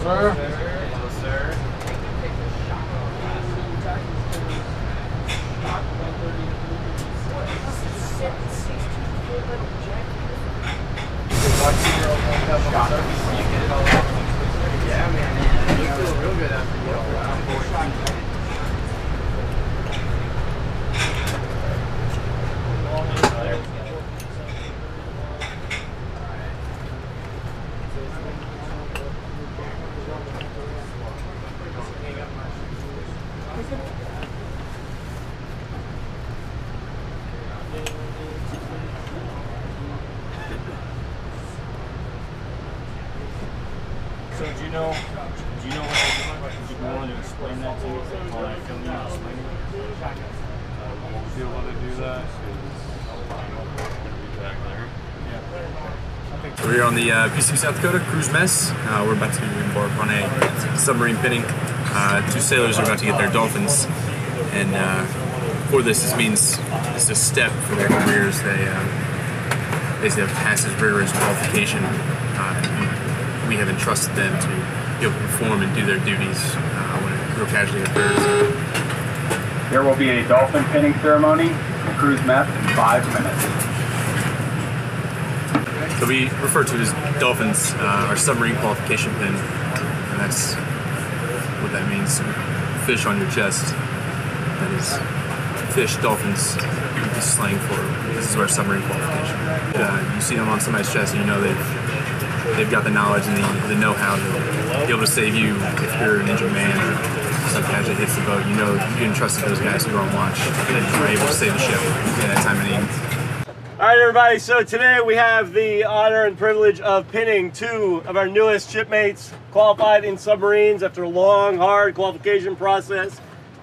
sir. Yeah, man. You feel real good after you get around. So do you know, do you know what they're doing? Would you be willing to explain that to me while I film you and explain it? I won't be able to do that back there. We're on the uh, PCU South Dakota cruise mess. Uh, we're about to embark on a submarine pinning. Uh, two sailors are about to get their dolphins, and uh, for this, this means it's a step for their careers. They uh, basically have passed this rigorous qualification. We have entrusted them to be able to perform and do their duties uh, when a real casualty occurs. There will be a dolphin pinning ceremony cruise mess in five minutes. So we refer to it as dolphins, uh, our submarine qualification pin, and that's what that means. Fish on your chest. That is fish, dolphins, is slang for this is our submarine qualification. Uh, you see them on somebody's chest, and you know they've they've got the knowledge and the, the know-how to be able to save you if you're an injured man or some casualty hits the boat. You know you entrusted those guys to go on watch and you're able to save the ship in that time of need. All right, everybody. So today we have the honor and privilege of pinning two of our newest shipmates qualified in submarines after a long, hard qualification process.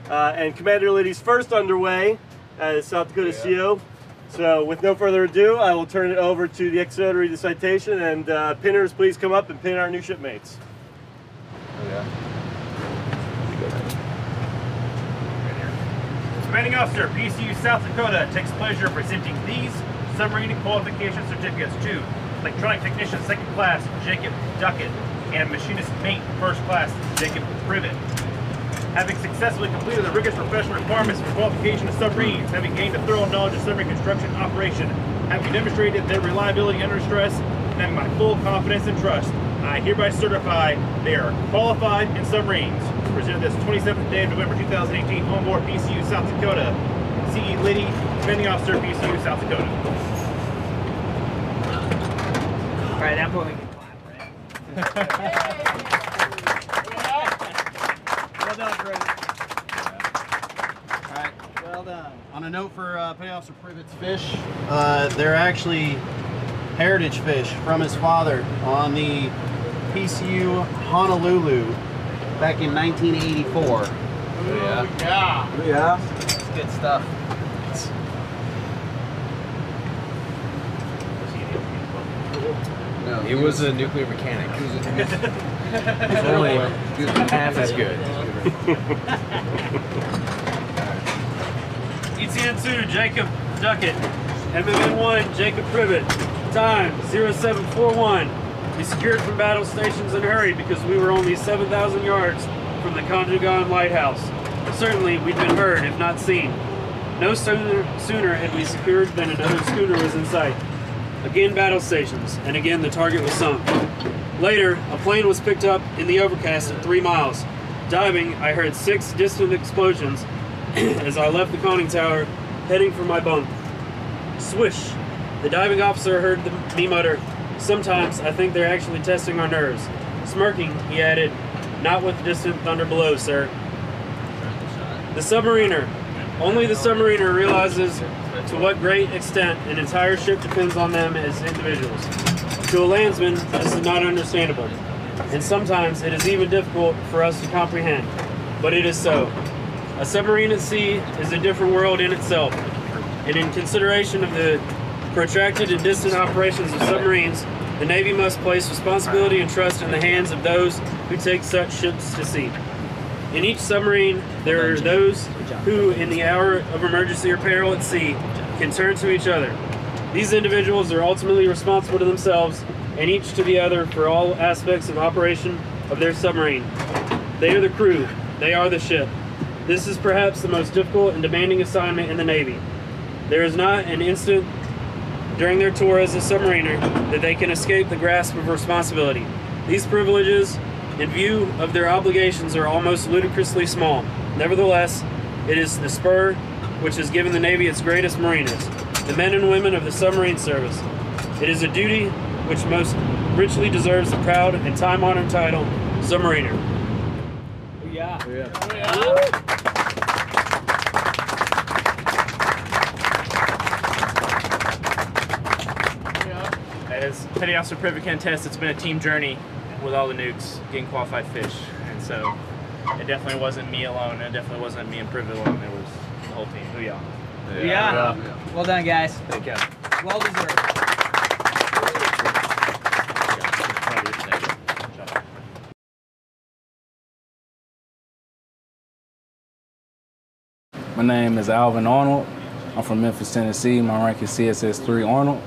Uh, and Commander Litty's first underway as South Dakota CO. So with no further ado, I will turn it over to the executor to citation. And uh, pinners, please come up and pin our new shipmates. Commanding Officer, PCU South Dakota takes pleasure presenting these submarine qualification certificates to Electronic Technician Second Class Jacob Duckett and Machinist Mate First Class Jacob Privet. Having successfully completed the rigorous professional requirements for qualification of submarines, having gained a thorough knowledge of submarine construction operation, having demonstrated their reliability under stress, and having my full confidence and trust, I hereby certify they are qualified in submarines. Presented this 27th day of November 2018 on board PCU South Dakota. CE Litty, Commanding Officer, PCU South Dakota. All right, that point we can clap, right? well done, Chris. All right, well done. On a note for uh, Petty Officer Privet's fish, uh, they're actually heritage fish from his father on the PCU Honolulu back in 1984. Yeah. Yeah. It's good stuff. No, he was a nuclear mechanic. He was, he was only he was half as good. ETN2, Jacob Duckett. MMN1, Jacob Privet. Time 0741. We secured from battle stations and hurried because we were only 7,000 yards from the Conjugan Lighthouse. Certainly, we'd been heard, if not seen. No sooner, sooner had we secured than another schooner was in sight. Again, battle stations, and again the target was sunk. Later, a plane was picked up in the overcast at three miles. Diving, I heard six distant explosions as I left the conning tower, heading for my bunk. Swish! The diving officer heard the, me mutter, Sometimes I think they're actually testing our nerves. Smirking, he added, Not with the distant thunder below, sir. The submariner. Only the submariner realizes to what great extent an entire ship depends on them as individuals. To a landsman, this is not understandable, and sometimes it is even difficult for us to comprehend. But it is so. A submarine at sea is a different world in itself, and in consideration of the protracted and distant operations of submarines, the Navy must place responsibility and trust in the hands of those who take such ships to sea. In each submarine, there are those who, in the hour of emergency or peril at sea, can turn to each other. These individuals are ultimately responsible to themselves and each to the other for all aspects of operation of their submarine. They are the crew. They are the ship. This is perhaps the most difficult and demanding assignment in the Navy. There is not an instant during their tour as a submariner that they can escape the grasp of responsibility. These privileges, in view of their obligations, are almost ludicrously small. Nevertheless, it is the spur which has given the Navy its greatest mariners, the men and women of the submarine service. It is a duty which most richly deserves the proud and time-honored title, submariner. Yeah. Yeah. As Petty Officer Privet can attest, it's been a team journey with all the nukes getting qualified fish. And so it definitely wasn't me alone. It definitely wasn't me and Privet alone. It was the whole team. Booyah. Yeah. Well done, guys. Thank you. Well deserved. Name is Alvin Arnold. I'm from Memphis, Tennessee. My rank is CSS3 Arnold.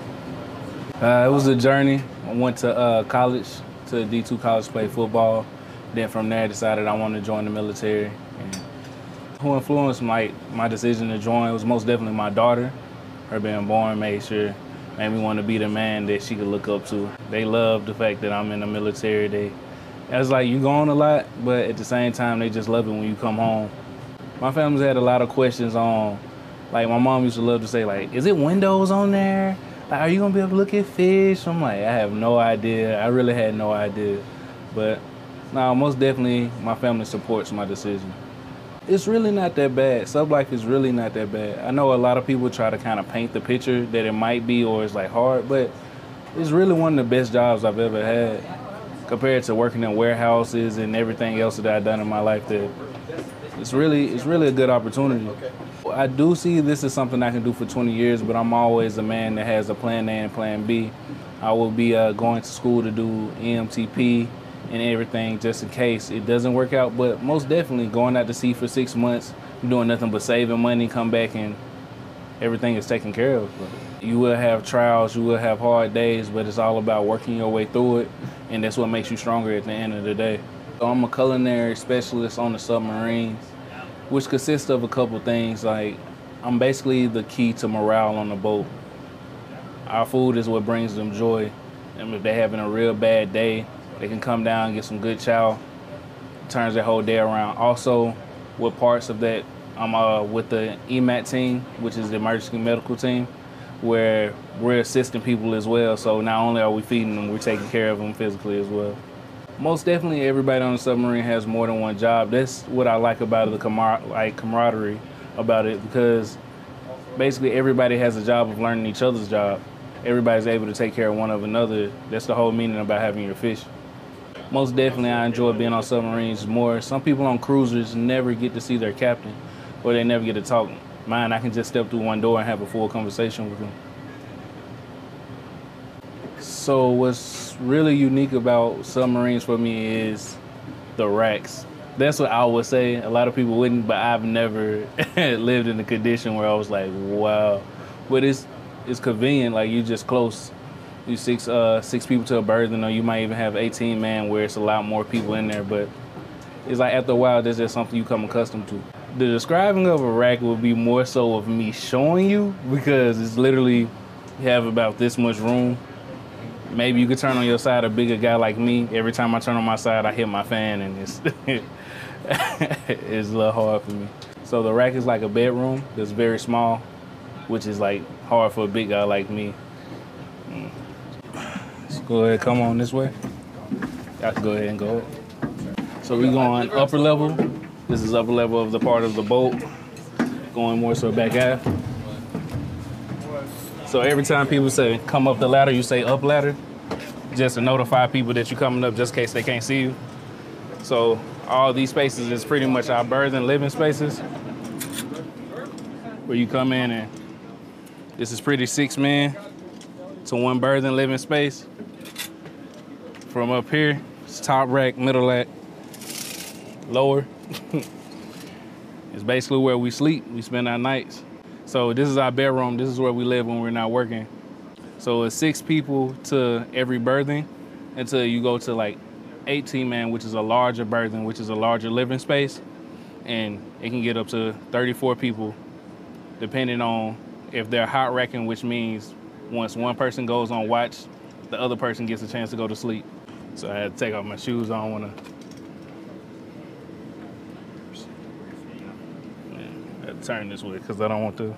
Uh, it was a journey. I went to uh, college, to D2 college to play football. Then from there, I decided I wanted to join the military. And who influenced my, my decision to join was most definitely my daughter. Her being born made sure, made me want to be the man that she could look up to. They love the fact that I'm in the military. They, it's like you're gone a lot, but at the same time, they just love it when you come home. My family's had a lot of questions on, like my mom used to love to say, like, is it windows on there? Like, are you gonna be able to look at fish? I'm like, I have no idea. I really had no idea. But no, most definitely my family supports my decision. It's really not that bad. Sub life is really not that bad. I know a lot of people try to kind of paint the picture that it might be or it's like hard, but it's really one of the best jobs I've ever had compared to working in warehouses and everything else that I've done in my life that it's really it's really a good opportunity. I do see this as something I can do for 20 years, but I'm always a man that has a plan A and plan B. I will be uh, going to school to do EMTP and everything just in case it doesn't work out. But most definitely going out to sea for six months, doing nothing but saving money, come back and everything is taken care of. You will have trials, you will have hard days, but it's all about working your way through it, and that's what makes you stronger at the end of the day. So I'm a culinary specialist on the submarines, which consists of a couple things. Like I'm basically the key to morale on the boat. Our food is what brings them joy. And if they're having a real bad day, they can come down and get some good chow. Turns their whole day around. Also, with parts of that, I'm uh, with the EMAT team, which is the emergency medical team, where we're assisting people as well. So not only are we feeding them, we're taking care of them physically as well. Most definitely, everybody on the submarine has more than one job. That's what I like about the camar- like camaraderie about it, because basically everybody has a job of learning each other's job. Everybody's able to take care of one of another. That's the whole meaning about having your fish. Most definitely, I enjoy being on submarines more. Some people on cruisers never get to see their captain, or they never get to talk. Mine, I can just step through one door and have a full conversation with them. So what's really unique about submarines for me is the racks. That's what I would say. A lot of people wouldn't, but I've never lived in a condition where I was like, wow. But it's it's convenient. Like you just close. You six uh six people to a berthing, or you might even have 18 man where it's a lot more people in there. But it's like after a while, that's just something you come accustomed to. The describing of a rack would be more so of me showing you because it's literally you have about this much room maybe you could turn on your side a bigger guy like me. Every time I turn on my side, I hit my fan, and it's it's a little hard for me. So the rack is like a bedroom that's very small, which is like hard for a big guy like me. Mm. Let's go ahead, come on this way. I can go ahead and go. Up. So we're going upper level. This is upper level of the part of the boat. Going more so back aft. So every time people say come up the ladder, you say up ladder, just to notify people that you're coming up just in case they can't see you. So all these spaces is pretty much our berth and living spaces where you come in and this is pretty six men to one berth and living space. From up here, it's top rack, middle rack, lower. it's basically where we sleep. We spend our nights. So this is our bedroom. This is where we live when we're not working. So it's six people to every berthing until you go to like 18 man, which is a larger berthing, which is a larger living space, and it can get up to 34 people, depending on if they're hot racking, which means once one person goes on watch, the other person gets a chance to go to sleep. So I had to take off my shoes. I don't want to. I had to turn this way because I don't want to.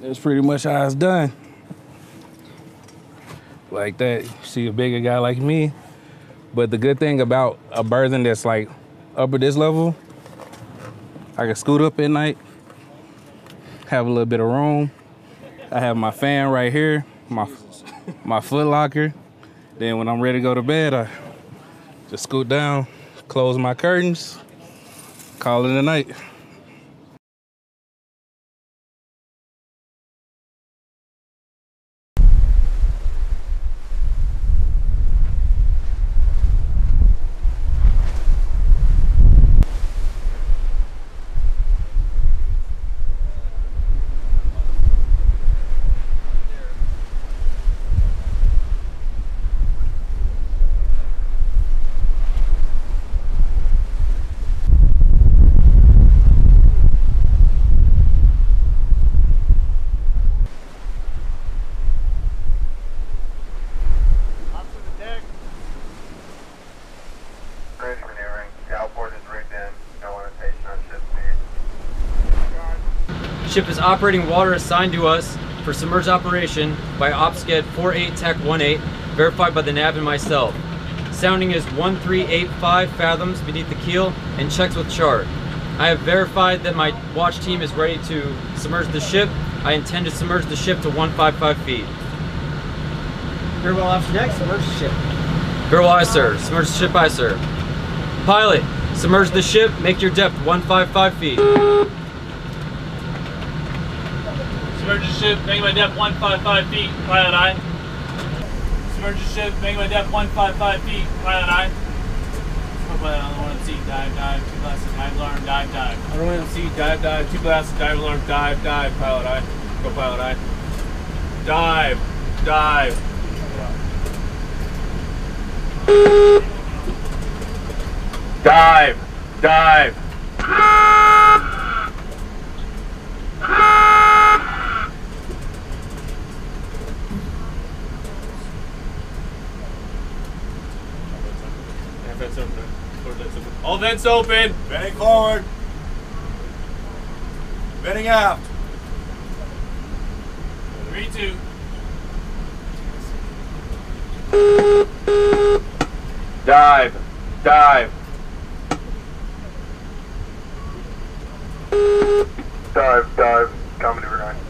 That's pretty much how it's done. Like that, see a bigger guy like me. But the good thing about a berthing that's like up at this level, I can scoot up at night, have a little bit of room. I have my fan right here, my my foot locker. Then when I'm ready to go to bed, I just scoot down, close my curtains, call it a night. Bridge maneuvering. Galport is rigged in. No limitation on ship speed. Ship is operating water assigned to us for submerged operation by OPSCAD 48 Tech 18, verified by the nav and myself. Sounding is 1385 fathoms beneath the keel and checks with chart. I have verified that my watch team is ready to submerge the ship. I intend to submerge the ship to 155 feet. Very well, after next, submerge the ship. Very well, aye, sir. Submerge the ship, aye, sir. Pilot, submerge the ship, make your depth 155 feet. Submerge ship, making my depth 155 feet, pilot aye. Submerge ship, making my depth 155 feet, pilot aye. Pilot on the one seat, dive, dive, two glasses, dive alarm, dive, dive. On the one seat, dive, dive, two glasses, dive alarm, dive, dive, pilot aye. Go pilot aye. Dive, dive. Dive! Dive! Vents open. Door vents open. All vents open. Bending forward. Bending aft. Three, two. Dive! Dive! Dive, dive. Coming to nine.